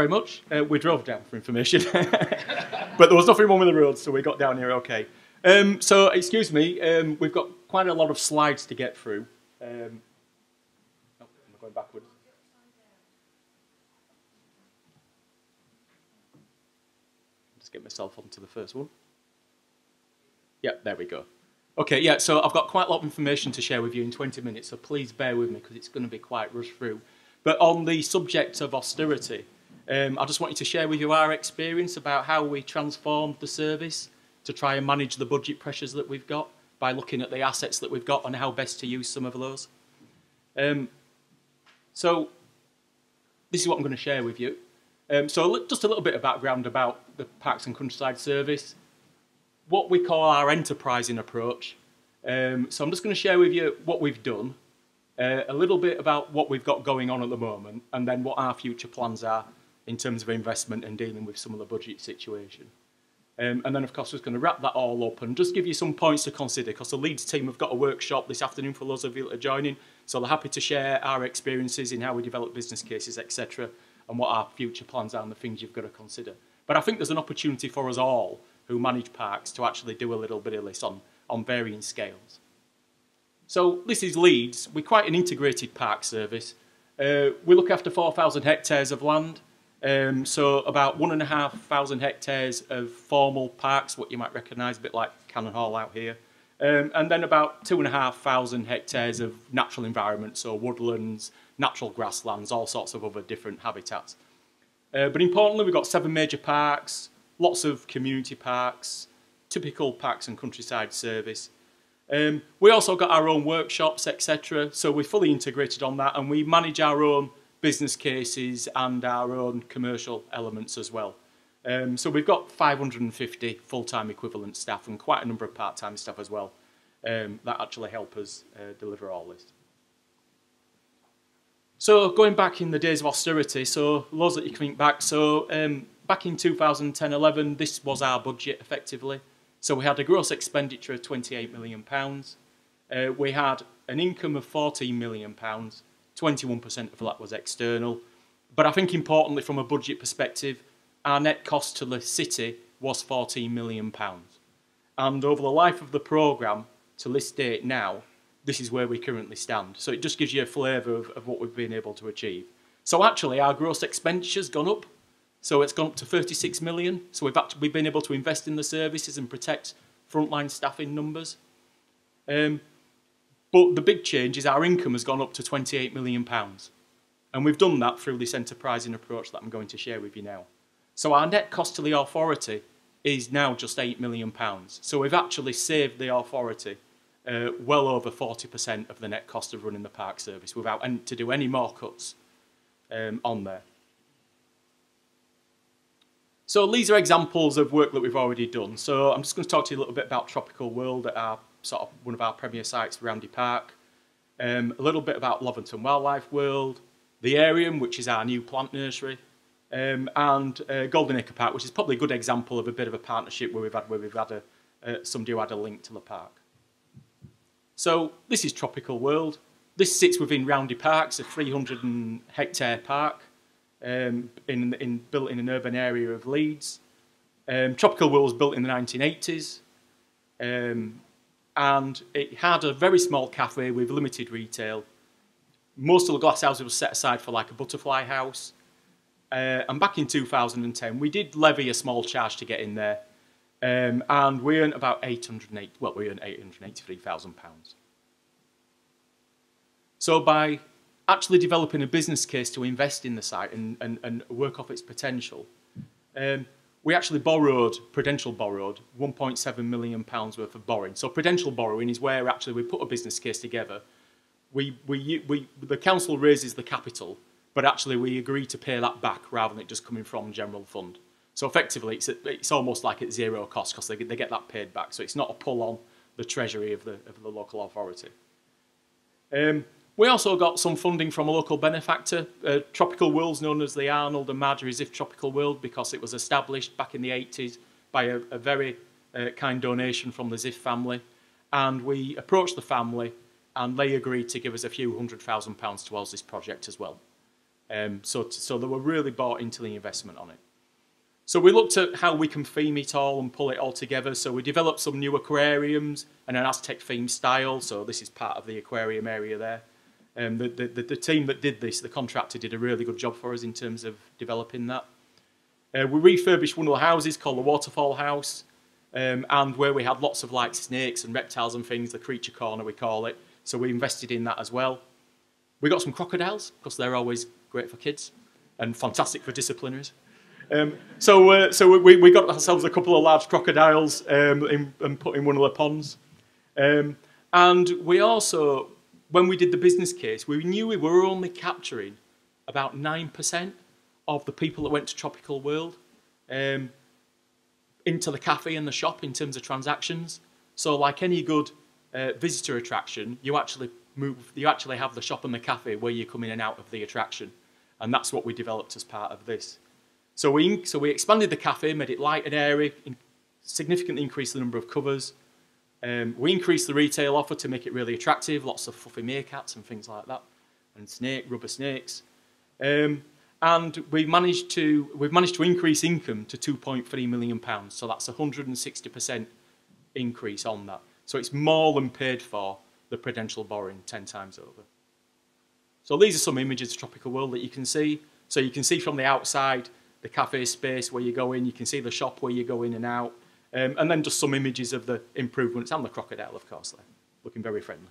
very much. Uh, we drove down for information, but there was nothing wrong with the road, so we got down here okay. Um, so, excuse me, um, we've got quite a lot of slides to get through. Um, oh, am going backwards? Just get myself onto the first one. Yeah, there we go. Okay, yeah, so I've got quite a lot of information to share with you in 20 minutes, so please bear with me because it's going to be quite rushed through. But on the subject of austerity, um, I just wanted to share with you our experience about how we transformed the service to try and manage the budget pressures that we've got by looking at the assets that we've got and how best to use some of those. Um, so this is what I'm going to share with you. Um, so just a little bit of background about the Parks and Countryside Service, what we call our enterprising approach. Um, so I'm just going to share with you what we've done, uh, a little bit about what we've got going on at the moment, and then what our future plans are in terms of investment and dealing with some of the budget situation. Um, and then, of course, we're going to wrap that all up and just give you some points to consider because the Leeds team have got a workshop this afternoon for those of you that are joining. So they're happy to share our experiences in how we develop business cases, etc., and what our future plans are and the things you've got to consider. But I think there's an opportunity for us all who manage parks to actually do a little bit of this on, on varying scales. So this is Leeds. We're quite an integrated park service. Uh, we look after 4,000 hectares of land. Um, so about one and a half thousand hectares of formal parks, what you might recognise, a bit like Cannon Hall out here. Um, and then about two and a half thousand hectares of natural environment, so woodlands, natural grasslands, all sorts of other different habitats. Uh, but importantly, we've got seven major parks, lots of community parks, typical parks and countryside service. Um, we also got our own workshops, etc. So we're fully integrated on that, and we manage our own business cases and our own commercial elements as well. Um, so we've got 550 full-time equivalent staff and quite a number of part-time staff as well um, that actually help us uh, deliver all this. So going back in the days of austerity, so laws that you can think back, so um, back in 2010-11, this was our budget effectively. So we had a gross expenditure of 28 million pounds. Uh, we had an income of 14 million pounds 21% of that was external. But I think importantly from a budget perspective, our net cost to the city was £14 million. And over the life of the programme, to this date now, this is where we currently stand. So it just gives you a flavour of, of what we've been able to achieve. So actually our gross expenditure's gone up. So it's gone up to 36 million. So we've, we've been able to invest in the services and protect frontline staffing numbers. Um, but the big change is our income has gone up to £28 million. And we've done that through this enterprising approach that I'm going to share with you now. So our net cost to the authority is now just £8 million. So we've actually saved the authority uh, well over 40% of the net cost of running the park service without any, to do any more cuts um, on there. So these are examples of work that we've already done. So I'm just going to talk to you a little bit about Tropical World at our sort of one of our premier sites, Roundhay Park. Um, a little bit about Lotherton Wildlife World, the Arium, which is our new plant nursery, um, and uh, Golden Acre Park, which is probably a good example of a bit of a partnership where we've had where we've had a uh, somebody who had a link to the park. So this is Tropical World. This sits within Roundhay Park, a 300 hectare park um, in, in, built in an urban area of Leeds. Um, Tropical World was built in the 1980s. Um, and it had a very small cafe with limited retail. Most of the glass houses were set aside for like a butterfly house. Uh, and back in 2010, we did levy a small charge to get in there. Um, and we earned about 808, well, we earned 883,000 pounds. So by actually developing a business case to invest in the site and, and, and work off its potential, um, we actually borrowed, Prudential borrowed, 1.7 million pounds worth of borrowing. So Prudential borrowing is where actually we put a business case together. We, we, we, the council raises the capital, but actually we agree to pay that back rather than it just coming from general fund. So effectively, it's, it's almost like at zero cost because they, they get that paid back. So it's not a pull on the treasury of the, of the local authority. Um, we also got some funding from a local benefactor, uh, Tropical World's known as the Arnold and Marjorie Ziff Tropical World because it was established back in the 80s by a, a very uh, kind donation from the Ziff family. And we approached the family and they agreed to give us a few hundred thousand pounds towards this project as well. Um, so, so they were really bought into the investment on it. So we looked at how we can theme it all and pull it all together. So we developed some new aquariums and an Aztec theme style. So this is part of the aquarium area there. Um, the, the, the team that did this, the contractor, did a really good job for us in terms of developing that. Uh, we refurbished one of the houses called the Waterfall House, um, and where we had lots of like snakes and reptiles and things, the creature corner we call it. So we invested in that as well. We got some crocodiles because they're always great for kids and fantastic for disciplinaries. Um, so uh, so we, we got ourselves a couple of large crocodiles um, in, and put in one of the ponds. Um, and we also, when we did the business case, we knew we were only capturing about 9% of the people that went to Tropical World um, into the cafe and the shop in terms of transactions. So like any good uh, visitor attraction, you actually move, you actually have the shop and the cafe where you come in and out of the attraction. And that's what we developed as part of this. So we, so we expanded the cafe, made it light and airy, in, significantly increased the number of covers. Um, we increased the retail offer to make it really attractive, lots of fluffy meerkats and things like that, and snake, rubber snakes. Um, and we've managed to, we've managed to increase income to 2.3 million pounds. So that's a 160% increase on that. So it's more than paid for the prudential borrowing 10 times over. So these are some images of Tropical World that you can see. So you can see from the outside the cafe space where you go in, you can see the shop where you go in and out, um, and then just some images of the improvements and the crocodile, of course, there, looking very friendly.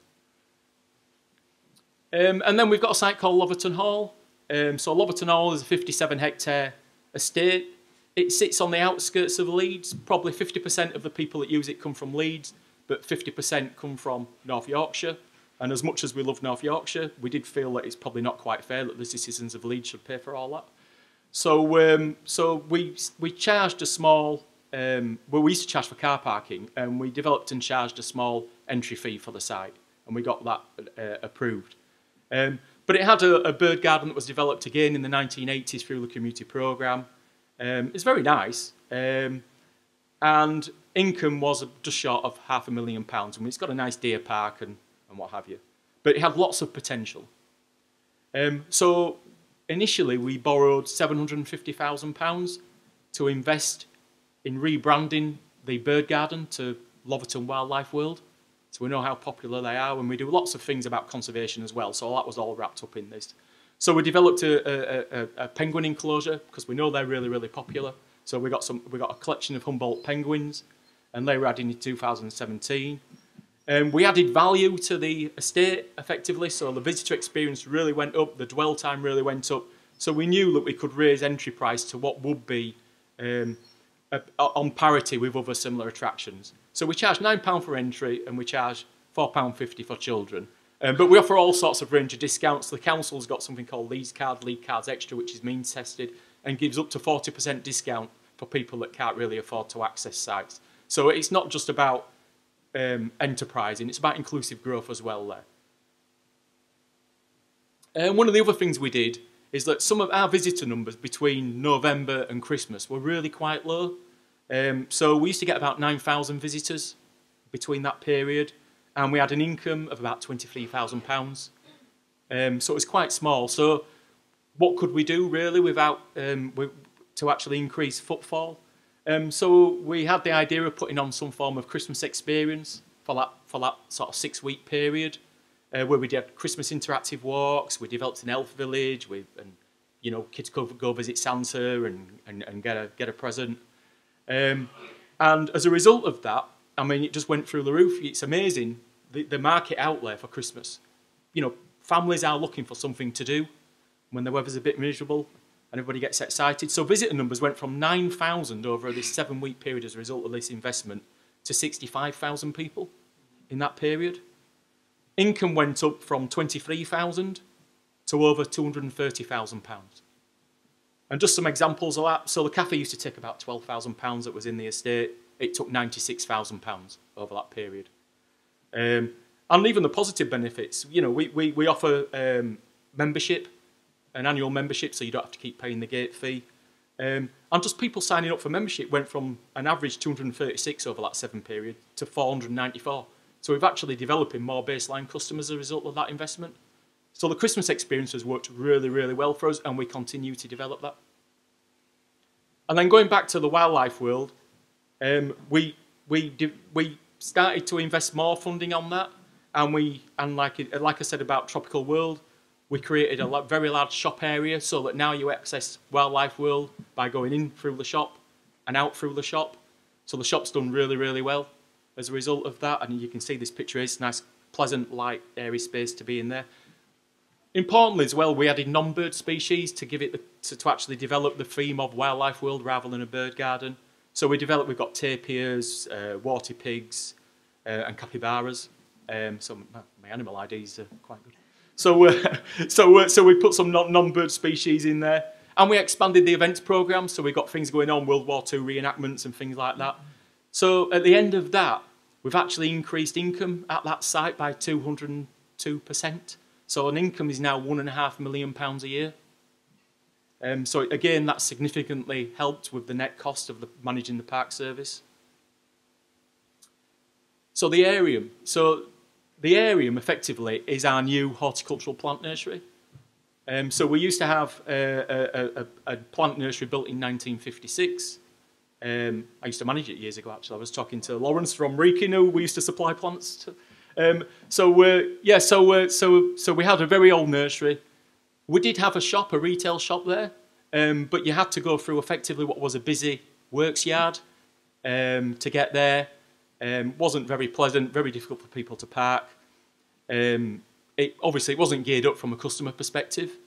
Um, and then we've got a site called Lotherton Hall. Um, so Lotherton Hall is a 57 hectare estate. It sits on the outskirts of Leeds. Probably 50% of the people that use it come from Leeds, but 50% come from North Yorkshire. And as much as we love North Yorkshire, we did feel that it's probably not quite fair that the citizens of Leeds should pay for all that. So, um, so we, we charged a small, um, well, we used to charge for car parking, and we developed and charged a small entry fee for the site, and we got that uh, approved. Um, but it had a, a, bird garden that was developed again in the 1980s through the community programme. Um, it's very nice, um, and income was just short of half a million pounds. I mean, it's got a nice deer park and, and what have you, but it had lots of potential. Um, so initially we borrowed £750,000 to invest in rebranding the bird garden to Lotherton Wildlife World. So we know how popular they are and we do lots of things about conservation as well. So that was all wrapped up in this. So we developed a, a, a, a penguin enclosure because we know they're really, really popular. So we got some, we got a collection of Humboldt penguins and they were added in 2017. Um, we added value to the estate effectively, so the visitor experience really went up, the dwell time really went up. So we knew that we could raise entry price to what would be um, on parity with other similar attractions. So we charge £9 for entry and we charge £4.50 for children. Um, but we offer all sorts of range of discounts. The council's got something called Leeds Card, Leeds Card Extra, which is means tested and gives up to 40% discount for people that can't really afford to access sites. So it's not just about um, enterprising. It's about inclusive growth as well there. And one of the other things we did is that some of our visitor numbers between November and Christmas were really quite low. Um, so we used to get about 9,000 visitors between that period, and we had an income of about £23,000. Um, so it was quite small. So what could we do really without um, to actually increase footfall? Um, so we had the idea of putting on some form of Christmas experience for that, for that sort of six week period, uh, where we did Christmas interactive walks, we developed an elf village, and you know, kids could go visit Santa and, and, and get, a, get a present. Um, and as a result of that, I mean, it just went through the roof. It's amazing, the, the market out there for Christmas. You know, families are looking for something to do when the weather's a bit miserable and everybody gets excited. So visitor numbers went from 9,000 over this seven week period as a result of this investment to 65,000 people in that period. Income went up from 23,000 to over 230,000 pounds. And just some examples of that. So the cafe used to take about 12,000 pounds that was in the estate. It took 96,000 pounds over that period. Um, and even the positive benefits, you know, we, we, we offer um, membership an annual membership, so you don't have to keep paying the gate fee. Um, and just people signing up for membership went from an average 236 over that seven period to 494. So we've actually developing more baseline customers as a result of that investment. So the Christmas experience has worked really, really well for us, and we continue to develop that. And then going back to the wildlife world, um, we, we, we started to invest more funding on that, and we and like it, like I said about Tropical World, we created a very large shop area so that now you access Wildlife World by going in through the shop and out through the shop. So the shop's done really, really well as a result of that. And you can see this picture is nice, pleasant, light, airy space to be in there. Importantly as well, we added non-bird species to give it the, to, to actually develop the theme of Wildlife World rather than a bird garden. So we developed, we've got tapirs, uh, water pigs, uh, and capybaras. Um, so my, my animal IDs are quite good. So, uh, so, uh, so we put some non-bird species in there. And we expanded the events program, so we've got things going on, World War II reenactments and things like that. So at the end of that, we've actually increased income at that site by 202%. So an income is now one and a half million pounds a year. Um, so again, that significantly helped with the net cost of the, managing the park service. So the Arium. So the Arium effectively is our new horticultural plant nursery. Um, so we used to have a, a, a, plant nursery built in 1956. Um, I used to manage it years ago, actually. I was talking to Lawrence from Wrekin, who we used to supply plants to. Um, so, uh, yeah, so, uh, so, so we had a very old nursery. We did have a shop, a retail shop there, um, but you had to go through effectively what was a busy works yard um, to get there. Um, wasn't very pleasant, very difficult for people to park. Um, it, obviously, it wasn't geared up from a customer perspective.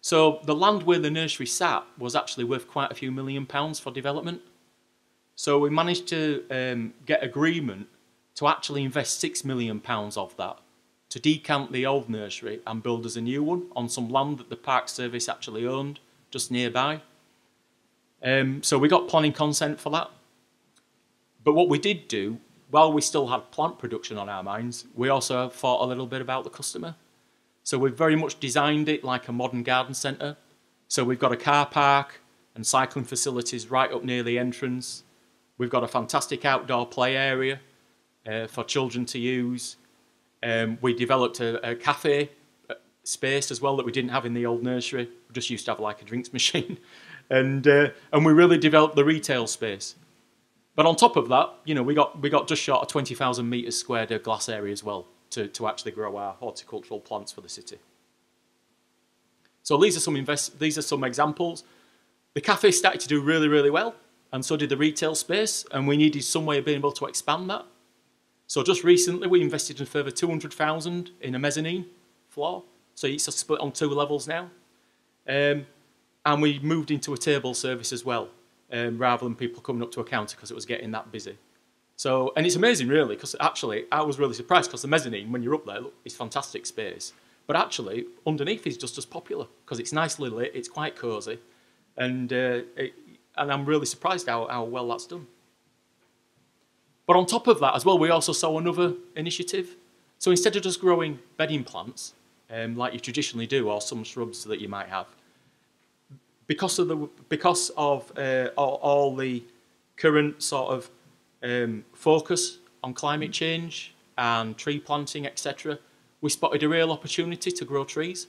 So the land where the nursery sat was actually worth quite a few million pounds for development. So we managed to um, get agreement to actually invest six million pounds of that to decant the old nursery and build us a new one on some land that the Park Service actually owned just nearby. Um, so we got planning consent for that. But what we did do, while we still had plant production on our minds, we also thought a little bit about the customer. So we've very much designed it like a modern garden centre. So we've got a car park and cycling facilities right up near the entrance. We've got a fantastic outdoor play area uh, for children to use. Um, we developed a, a cafe uh, space as well that we didn't have in the old nursery. We just used to have like a drinks machine. and, uh, and we really developed the retail space. But on top of that, you know, we got we got just short of 20,000 metres squared of glass area as well to, to actually grow our horticultural plants for the city. So these are some invest these are some examples. The cafe started to do really, really well, and so did the retail space, and we needed some way of being able to expand that. So just recently we invested in further 200,000 in a mezzanine floor. So it's split on two levels now. Um, and we moved into a table service as well um, rather than people coming up to a counter because it was getting that busy. So, and it's amazing really, because actually I was really surprised because the mezzanine, when you're up there, look, it's fantastic space. But actually, underneath is just as popular because it's nicely lit, it's quite cosy, and uh, it, and I'm really surprised how, how well that's done. But on top of that as well, we also saw another initiative. So instead of just growing bedding plants, um, like you traditionally do, or some shrubs that you might have, because of the because of uh, all, all, the current sort of um, focus on climate change and tree planting, etc., we spotted a real opportunity to grow trees.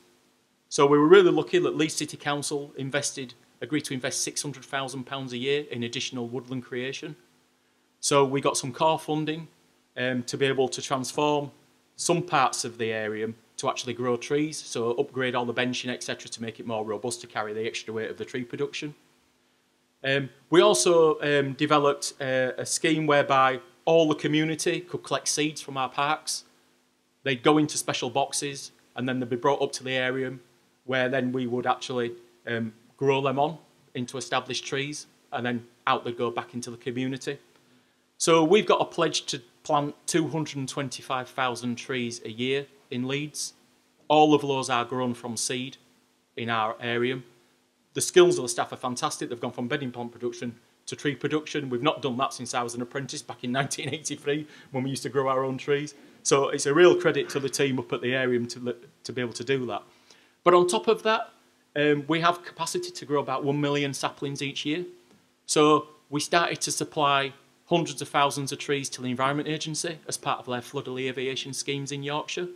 So we were really lucky that Leeds City Council invested agreed to invest six hundred thousand pounds a year in additional woodland creation. So we got some core funding um, to be able to transform some parts of the area to actually grow trees, so upgrade all the benching, etc., to make it more robust to carry the extra weight of the tree production. Um, we also um, developed a, a, scheme whereby all the community could collect seeds from our parks. They'd go into special boxes and then they'd be brought up to the area where then we would actually um, grow them on into established trees and then out they go back into the community. So we've got a pledge to plant 225,000 trees a year in Leeds. All of those are grown from seed in our area. The skills of the staff are fantastic. They've gone from bedding plant production to tree production. We've not done that since I was an apprentice back in 1983 when we used to grow our own trees. So it's a real credit to the team up at the Arium to, to be able to do that. But on top of that, um, we have capacity to grow about 1 million saplings each year. So we started to supply hundreds of thousands of trees to the Environment Agency as part of their flood alleviation schemes in Yorkshire.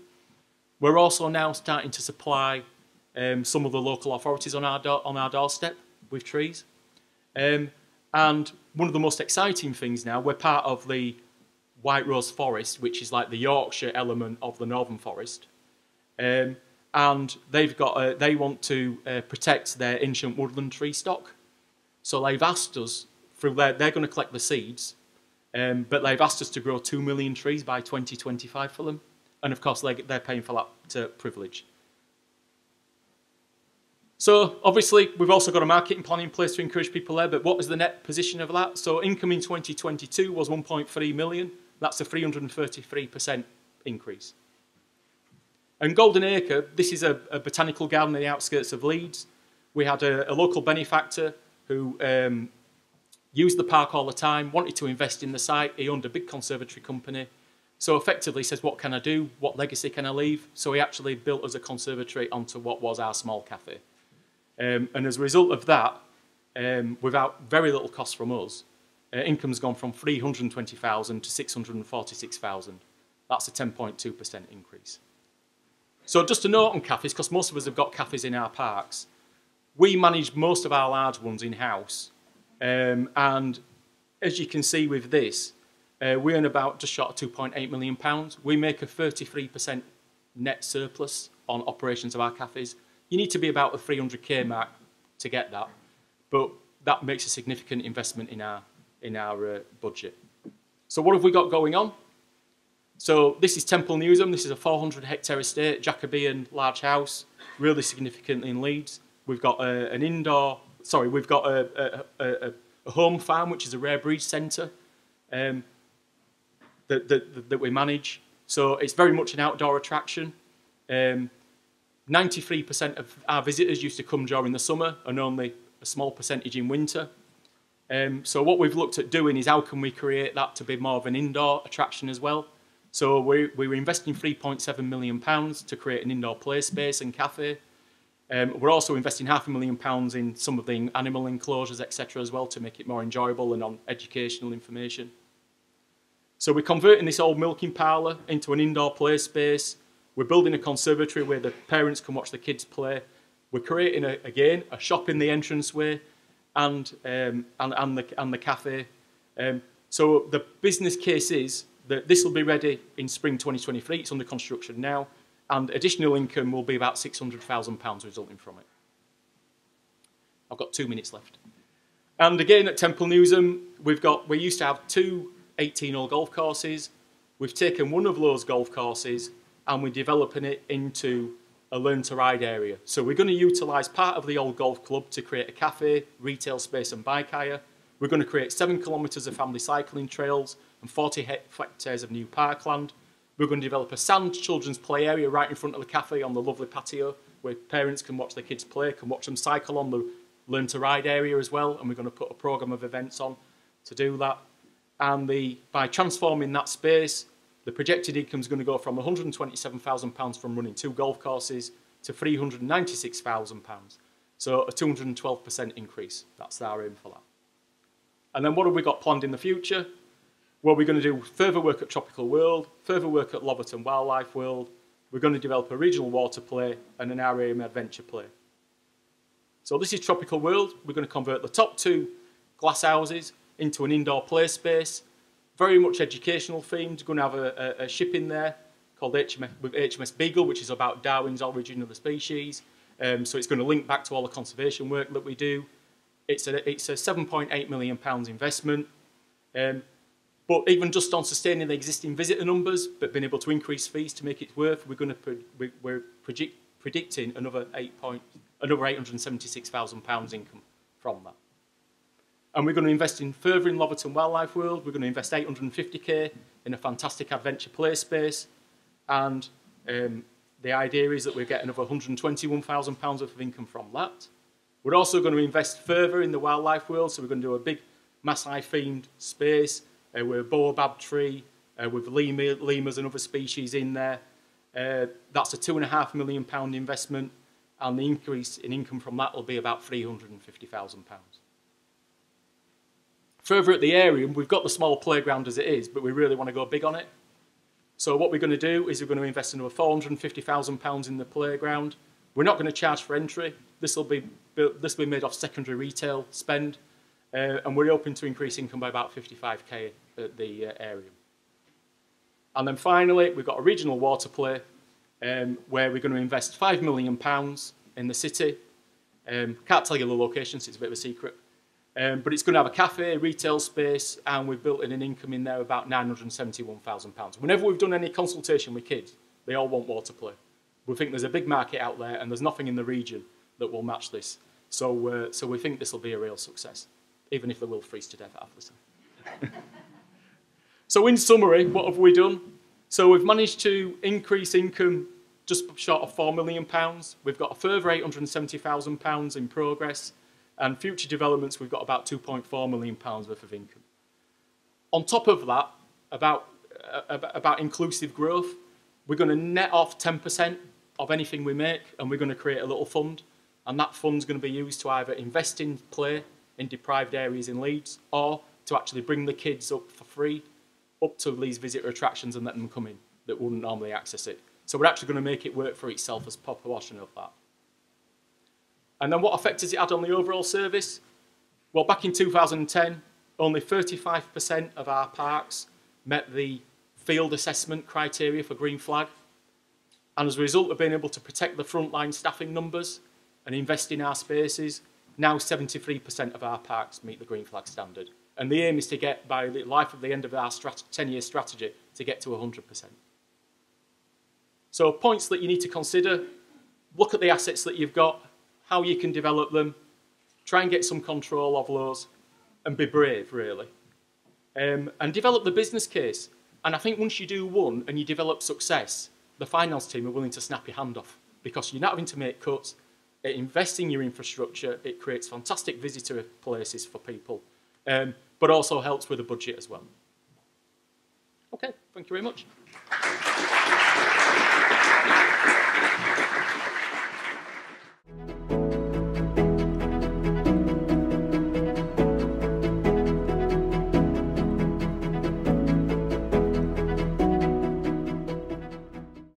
We're also now starting to supply um, some of the local authorities on our, on our doorstep with trees. Um, and one of the most exciting things now, we're part of the White Rose Forest, which is like the Yorkshire element of the Northern Forest. Um, and they've got a, they want to uh, protect their ancient woodland tree stock. So they've asked us through their, they're going to collect the seeds, um, but they've asked us to grow two million trees by 2025 for them, and of course they, they're paying for that uh, privilege. So obviously we've also got a marketing plan in place to encourage people there, but what was the net position of that? So income in 2022 was 1.3 million. That's a 333% increase. And Golden Acre, this is a, a, botanical garden in the outskirts of Leeds. We had a, a local benefactor who um, used the park all the time, wanted to invest in the site. He owned a big conservatory company. So effectively says, what can I do? What legacy can I leave? So he actually built us a conservatory onto what was our small cafe. Um, and as a result of that, um, without very little cost from us, uh, income's gone from 320,000 to 646,000. That's a 10.2% increase. So just a note on cafes, because most of us have got cafes in our parks. We manage most of our large ones in-house. Um, and as you can see with this, uh, we earn about just short of 2.8 million pounds. We make a 33% net surplus on operations of our cafes. You need to be about the 300k mark to get that, but that makes a significant investment in our in our uh, budget. So what have we got going on? So this is Temple Newsam. This is a 400 hectare estate, Jacobean large house, really significant in Leeds. We've got a, an indoor, sorry, we've got a, a, a, a home farm, which is a rare breed centre um, that, that, that we manage. So it's very much an outdoor attraction. 93% um, of our visitors used to come during the summer and only a small percentage in winter. Um, so what we've looked at doing is how can we create that to be more of an indoor attraction as well. So we, we were investing £3.7 million to create an indoor play space and cafe. Um, we're also investing half a million pounds in some of the animal enclosures, etc., as well, to make it more enjoyable and on educational information. So we're converting this old milking parlour into an indoor play space. We're building a conservatory where the parents can watch the kids play. We're creating, a, again, a shop in the entranceway and, um, and, and, the, and the cafe. Um, so the business case is that this will be ready in spring 2023. It's under construction now, and additional income will be about £600,000 resulting from it. I've got two minutes left. And again at Temple Newsam, we've got, we used to have two 18-hole golf courses. We've taken one of those golf courses and we're developing it into a learn to ride area. So we're going to utilise part of the old golf club to create a cafe, retail space and bike hire. We're going to create seven kilometres of family cycling trails and 40 hectares of new parkland. We're going to develop a sand children's play area right in front of the cafe on the lovely patio where parents can watch their kids play, can watch them cycle on the learn to ride area as well. And we're going to put a programme of events on to do that. And the, by transforming that space, the projected income is going to go from £127,000 from running two golf courses to £396,000. So a 212% increase. That's our aim for that. And then what have we got planned in the future? Well, we're going to do further work at Tropical World, further work at Lotherton Wildlife World. We're going to develop a regional water play and an Arium adventure play. So this is Tropical World. We're going to convert the top two glass houses into an indoor play space. Very much educational themed. We're going to have a, a, a ship in there called HMS, with HMS Beagle, which is about Darwin's origin of the species. Um, so it's going to link back to all the conservation work that we do. It's a, it's a 7.8 million pounds investment. Um, but even just on sustaining the existing visitor numbers, but being able to increase fees to make it worth, we're going to we're predict, predicting another eight point another 876,000 pounds income from that. And we're going to invest in further in Lotherton Wildlife World. We're going to invest 850k in a fantastic adventure play space, and um, the idea is that we get another 121,000 pounds worth of income from that. We're also going to invest further in the wildlife world, so we're going to do a big Maasai themed space uh, with a baobab tree, uh, with lemur, lemurs and other species in there. Uh, that's a two and a half million pound investment, and the increase in income from that will be about £350,000. Further at the Arium, we've got the small playground as it is, but we really want to go big on it. So what we're going to do is we're going to invest another £450,000 in the playground. We're not going to charge for entry. This will be this will be made off secondary retail spend, uh, and we're hoping to increase income by about 55k at the uh, Arium. And then finally, we've got a regional water play um, where we're going to invest five million pounds in the city. Um, can't tell you the location, so it's a bit of a secret. Um, but it's going to have a cafe, retail space, and we've built in an income in there about £971,000. Whenever we've done any consultation with kids, they all want water play. We think there's a big market out there, and there's nothing in the region that will match this. So, uh, so we think this will be a real success, even if they will freeze to death after this. so in summary, what have we done? So we've managed to increase income just short of £4 million. We've got a further £870,000 in progress. And future developments, we've got about £2.4 million worth of income. On top of that, about, uh, about inclusive growth, we're going to net off 10% of anything we make and we're going to create a little fund and that fund's going to be used to either invest in play in deprived areas in Leeds or to actually bring the kids up for free up to these visitor attractions and let them come in that wouldn't normally access it. So we're actually going to make it work for itself as proportion of that. And then what effect has it had on the overall service? Well, back in 2010, only 35% of our parks met the field assessment criteria for green flag. And as a result of being able to protect the frontline staffing numbers and invest in our spaces, now 73% of our parks meet the green flag standard. And the aim is to get, by the life of the end of our 10-year strategy, to get to 100%. So points that you need to consider, look at the assets that you've got, how you can develop them, try and get some control of those, and be brave, really. Um, and develop the business case. And I think once you do one and you develop success, the finance team are willing to snap your hand off because you're not having to make cuts. It invests in your infrastructure. It creates fantastic visitor places for people, um, but also helps with the budget as well. Okay, thank you very much.